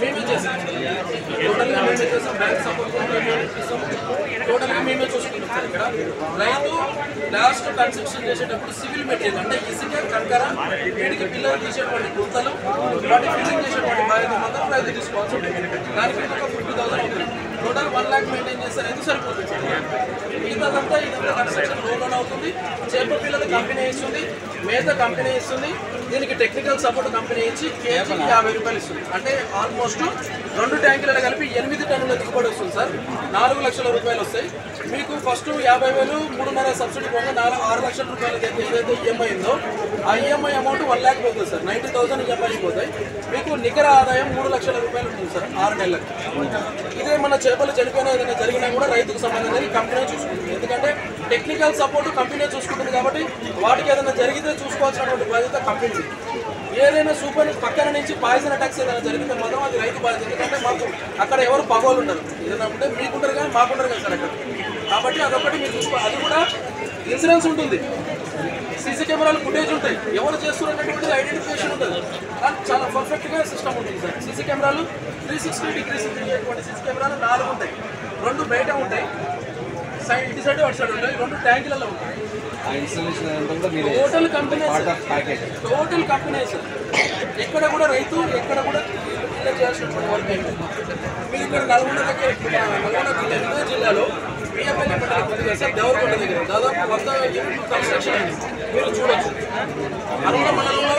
మేమే చేస్తాం టోటల్గా మేమే చేస్తాం బ్యాంక్ సపోర్ట్ టోటల్గా మేమే చూసుకుంటాం ఇక్కడ రైతు లాస్ట్ కన్స్ట్రక్షన్ చేసేటప్పుడు సివిల్ మెటీరియల్ అంటే ఇసుక కంకర వీటికి పిల్లలు తీసేటువంటి గుంతలు వాటి ఫిల్లింగ్ చేసేటువంటి బాధ్యత మాత్రం రైతు తీసుకోవాల్సి ఉంటుంది దానికి ఒక ఫిఫ్టీ థౌసండ్ అవుతుంది టోటల్ వన్ ల్యాక్ మెయింటైన్ చేస్తే రైతు సరిపోతుంది మిగతాదంతా ఇదంతా అవుతుంది చేప పిల్లలు కంపెనీ ఇస్తుంది మేత కంపెనీ ఇస్తుంది దీనికి టెక్నికల్ సపోర్ట్ కంపెనీ ఇచ్చి కేజీ యాభై రూపాయలు ఇస్తుంది. అంటే ఆల్మోస్ట్ రెండు ట్యాంకులలో కలిపి ఎనిమిది టన్నుల దిగుబడి వస్తుంది సార్. నాలుగు లక్షల రూపాయలు వస్తాయి. మీకు ఫస్ట్ యాభై వేలు మూడున్నర సబ్సిడీ పోగా నాలుగు ఆరు లక్షల రూపాయలు ఏదైతే ఈఎంఐ ఉందో ఆ ఈఎంఐ అమౌంట్ వన్ ల్యాక్ పోతుంది సార్. నైంటీ థౌసండ్ ఈఎంఐ పోతాయి. మీకు నికర ఆదాయం మూడు లక్షల రూపాయలు ఉంటుంది సార్ ఆరు నెలలకు. ఇదే మన చేపలు చనిపోయినా ఏదైనా జరిగినా కూడా రైతుకు సంబంధం అనేది కంపెనీ చూసుకుంటుంది. ఎందుకంటే టెక్నికల్ సపోర్ట్ కంపెనీ చూసుకుంటుంది కాబట్టి వాటికి ఏదైనా జరిగితే చూసుకోవాల్సినటువంటి బాధ్యత కంపెనీ ఏదైనా సూపర్ పక్కన నుంచి పాయిజన్ అటాక్స్ ఏదైనా జరిగితే మాత్రం అది రైతు బాధ్యత. ఎందుకంటే మాకు అక్కడ ఎవరు పగోలు ఉండరు. ఏదైనా ఉంటే మీకుంటారు కానీ మాకుంటారు కదా సార్ అక్కడ. కాబట్టి అదొకటి మీరు చూసుకో అది కూడా ఇన్సూరెన్స్ ఉంటుంది. సీసీ కెమెరాలు ఫుటేజ్ ఉంటాయి. ఎవరు చేస్తున్నటువంటిది ఐడెంటిఫికేషన్ ఉంటుంది. కానీ చాలా పర్ఫెక్ట్గా సిస్టమ్ ఉంటుంది సార్. సీసీ కెమెరాలు త్రీ సిక్స్టీ డిగ్రీస్ ఉండేటువంటి సీసీ కెమెరాలు నాలుగు ఉంటాయి. రెండు బయట ఉంటాయి. సైడ్ ఇటు సైడ్ అటు సైడ్ ఉంటాయి. రెండు ట్యాంకులలో ఉంటాయి. టోటల్ కంపెనీ టోటల్ కంపెనీ ఎక్కడ కూడా రైతు ఎక్కడ కూడా చేయాల్సినటువంటి వర్క్ మీరు ఇక్కడ నల్గొండ దగ్గర నల్గొండ జిల్లాలో బియ్యపల్లి మండలం ఉంది కదా సార్ దేవరకొండ దగ్గర దాదాపు వంద యూనిట్లు కన్స్ట్రక్షన్ అయింది. మీరు చూడొచ్చు. నల్గొండ మండలంలో